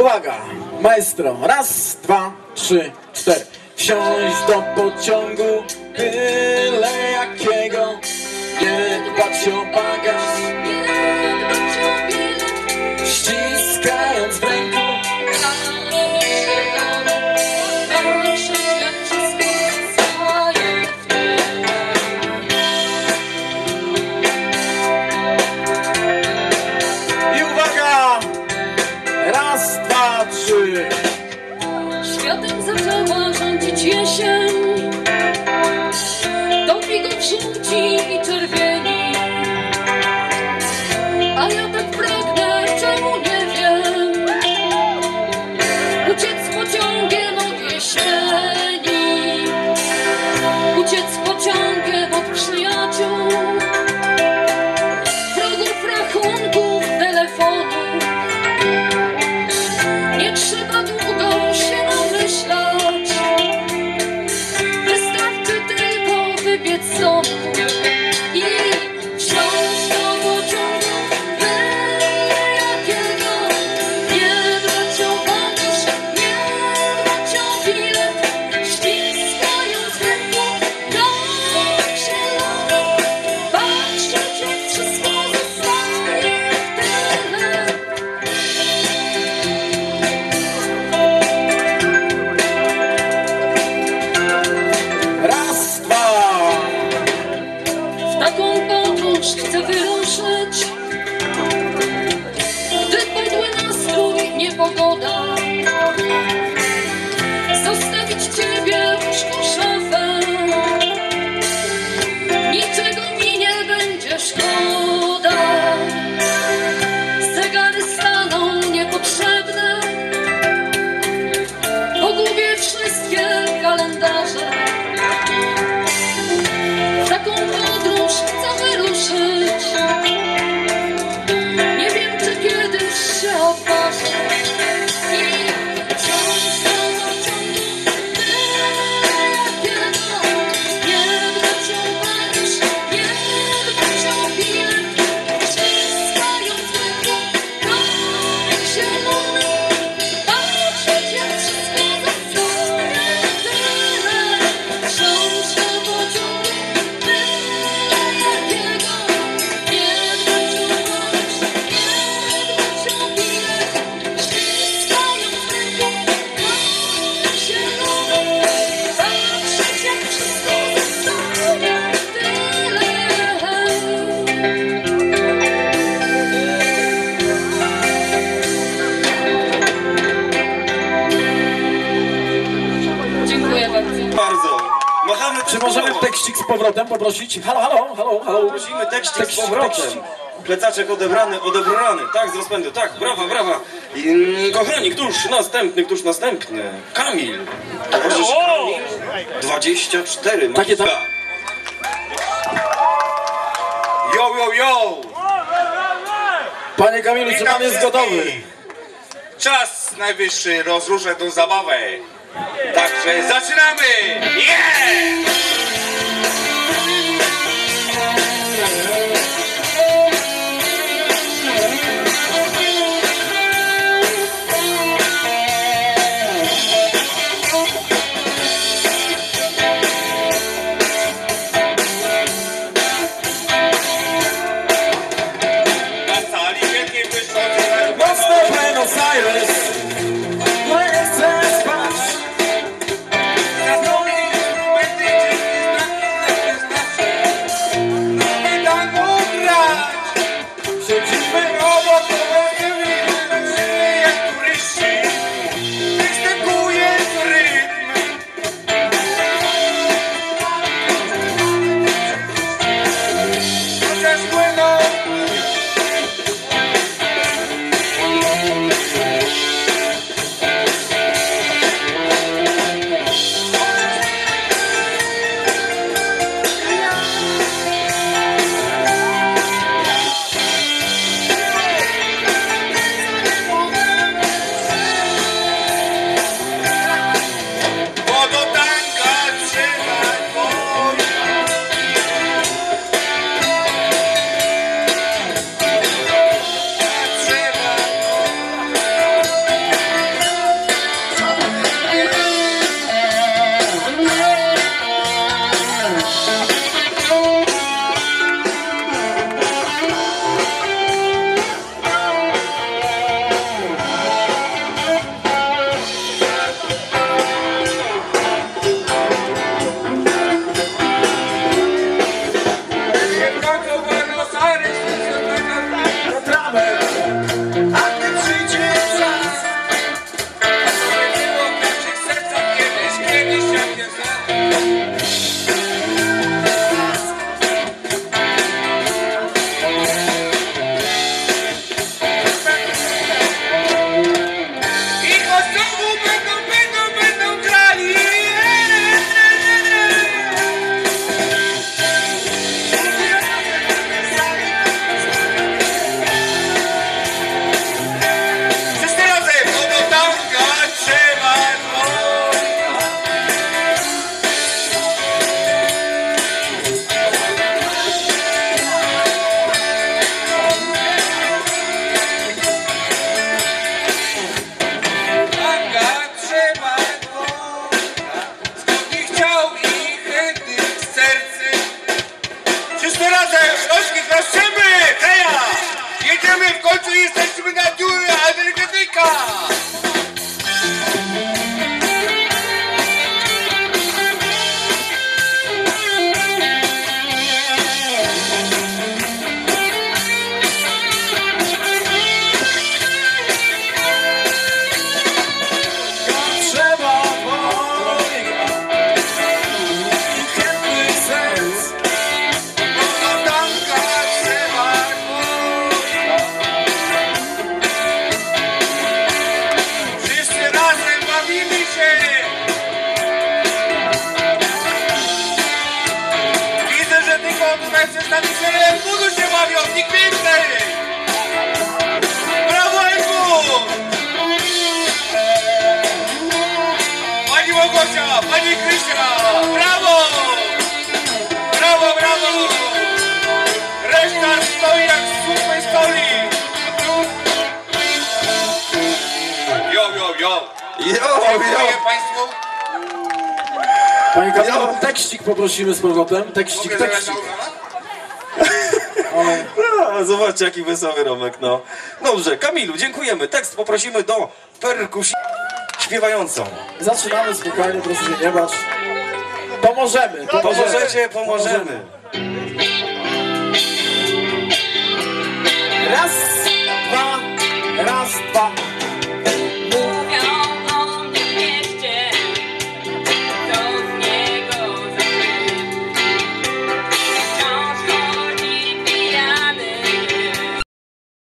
Uwaga, maestro. Raz, dwa, trzy, cztery. Wsiąść do pociągu, byle jakiego. Nie dbać o bagaż, ściskając Raz, trzy. Światem zaczęła rządzić jesień Do figów żółci i czerwieni nie trzeba bardzo. Machamy Czy możemy tekścik z powrotem poprosić? Halo, halo, halo, halo. Prosimy tekścik z Tekścik, powrotem. tekścik. Plecaczek odebrany, odebrany. Tak, z rozpędu. Tak, brawa, brawa. I, mm, kochani, któż następny, któż następny? Kamil. Towarzysz Kamil. 24. Takie tam-. Yo, yo, yo. Panie Kamilu, czy pan jest gotowy? Czas najwyższy rozruszę tą zabawę. Także zaczynamy! Yeah! Jo, jo, jo! Jo, Dziękuję Państwu! Panie Kamilu, tekstik poprosimy z powrotem. Tekstik, Mogę zagrać tekstik. na A, Zobaczcie, jaki wesoły Romek, no. Dobrze, Kamilu, dziękujemy. Tekst poprosimy do perkusji śpiewającą. Zaczynamy spokojnie, proszę się nie bać. Pomożemy, pomożemy. Pomożecie, pomożemy. Raz,